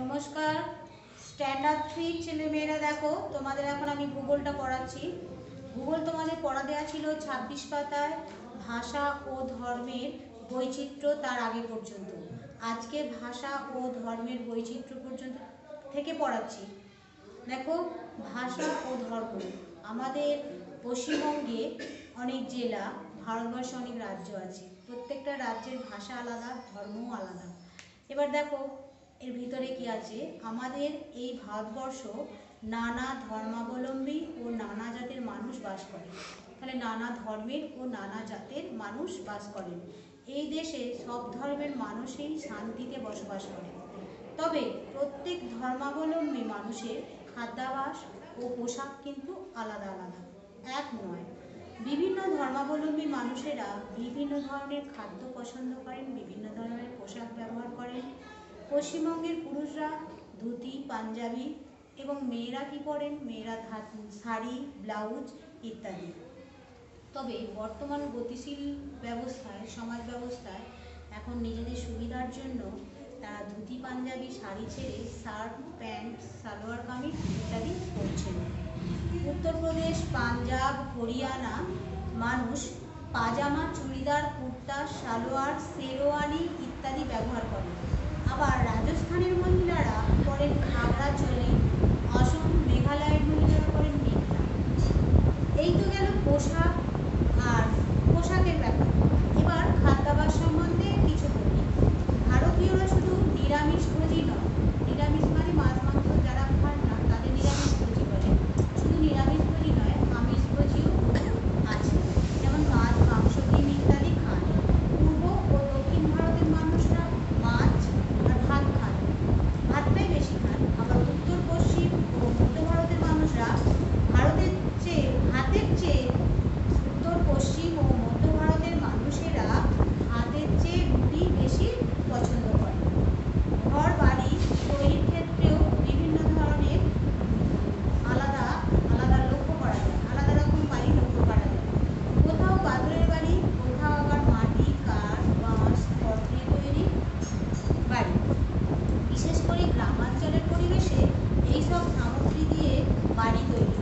নমস্কার। Standard three ছেলেমেয়েরা দেখো, তোমাদের এখন আমি ভূগোলটা পড়াচ্ছি। ভূগোল তোমাদের পড়া দেওয়া ছিল ছাব্বিশ পাতায়, ভাষা ও ধর্মের বৈচিত্র্য তার আগে পর্যন্ত। আজকে ভাষা ও ধর্মের বৈচিত্র্য পর্যন্ত থেকে পড়াচ্ছি। দেখো, ভাষা ও ধর্ম। আমাদের পশ্চিমবঙ্গে অনেক জেলা, ভারতবর্ষে অনেক রাজ্য আছে। প্রত্যেকটা রাজ্যের ভাষা আলাদা, ধর্মও আলাদা। এবার দেখো এর ভিতরে কি আছে? আমাদের এই ভারতবর্ষ নানা ধর্মাবলম্বী ও নানা জাতের মানুষ বাস করে। তাহলে নানা ধর্মের ও নানা জাতের মানুষ বাস করেন এই দেশে সব ধর্মের মানুষই শান্তিতে বসবাস করে। তবে প্রত্যেক ধর্মাবলম্বী মানুষের খাদ্যাভাস ও পোশাক কিন্তু আলাদা আলাদা, এক নয়। বিভিন্ন ধর্মাবলম্বী মানুষেরা বিভিন্ন ধরনের খাদ্য পছন্দ করেন, বিভিন্ন ধরনের পোশাক ব্যবহার করেন। পশ্চিমবঙ্গের পুরুষরা ধুতি, পাঞ্জাবি এবং মেয়েরা কি পরেন? মেয়েরা শাড়ি, ব্লাউজ ইত্যাদি। তবে বর্তমান গতিশীল ব্যবস্থায়, সমাজ ব্যবস্থায় এখন নিজেদের সুবিধার জন্য তারা ধুতি, পাঞ্জাবি, শাড়ি ছেড়ে শার্ট, প্যান্ট, সালোয়ার কামিজ ইত্যাদি পরছেন। উত্তরপ্রদেশ, পাঞ্জাব, হরিয়ানা মানুষ পাজামা, চুড়িদার, কুর্তা, সালোয়ার, শেরওয়ানি ইত্যাদি ব্যবহার করে আবার রাজস্থানের মহিলারা পরেন บ้านนี่คือ